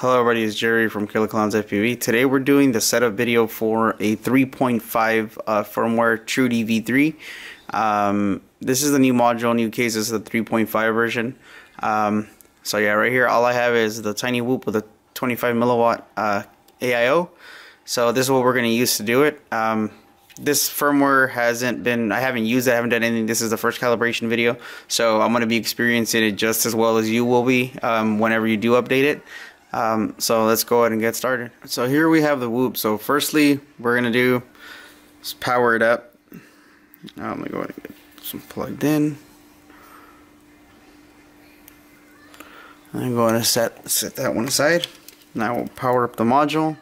Hello everybody, it's Jerry from KillaKlownz FPV. Today we're doing the setup video for a 3.5 uh, firmware True-D V3. Um, this is the new module, new case, this is the 3.5 version. Um, so yeah, right here all I have is the tiny whoop with a 25 milliwatt uh, AIO. So this is what we're going to use to do it. Um, this firmware hasn't been I haven't used it I haven't done anything this is the first calibration video so I'm going to be experiencing it just as well as you will be um, whenever you do update it um, so let's go ahead and get started. So here we have the whoop. So firstly, we're gonna do is power it up. Now I'm gonna go ahead and get some plugged in. I'm going to set set that one aside. Now we'll power up the module.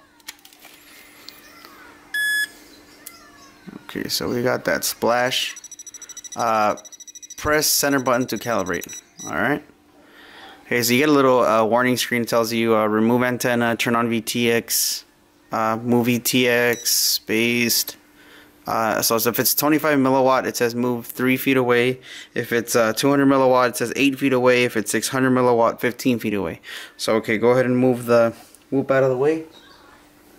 Okay, so we got that splash. Uh, press center button to calibrate. All right. Okay, so you get a little uh, warning screen that tells you uh, remove antenna, turn on VTX, uh, move VTX, spaced. Uh, so, if it's 25 milliwatt, it says move 3 feet away. If it's uh, 200 milliwatt, it says 8 feet away. If it's 600 milliwatt, 15 feet away. So okay, go ahead and move the whoop out of the way.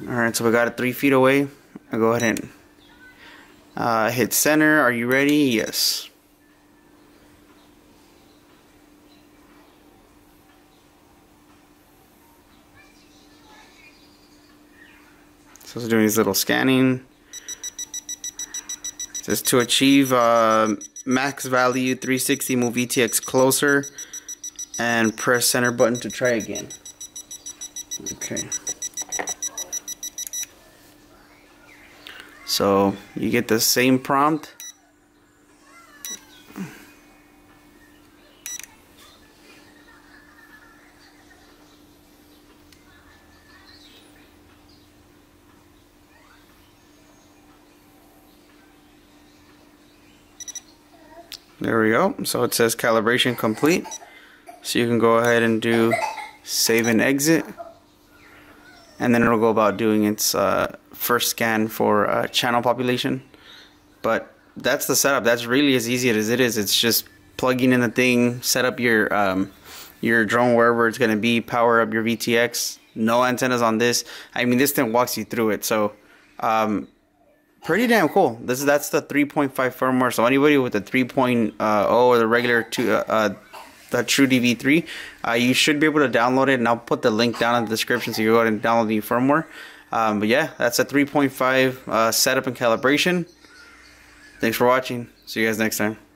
Alright, so we got it 3 feet away. I'll go ahead and uh, hit center. Are you ready? Yes. So it's doing these little scanning. Just to achieve uh, max value 360, move VTX closer and press center button to try again. Okay. So you get the same prompt There we go. So it says calibration complete. So you can go ahead and do save and exit. And then it'll go about doing its uh, first scan for uh, channel population. But that's the setup. That's really as easy as it is. It's just plugging in the thing, set up your um, your drone wherever it's going to be, power up your VTX. No antennas on this. I mean, this thing walks you through it. So um, pretty damn cool. This is that's the 3.5 firmware. So anybody with the 3.0 or the regular two, uh, uh, the True-D V3, uh, you should be able to download it. And I'll put the link down in the description so you go ahead and download the firmware. Um, but yeah, that's a 3.5 uh, setup and calibration. Thanks for watching. See you guys next time.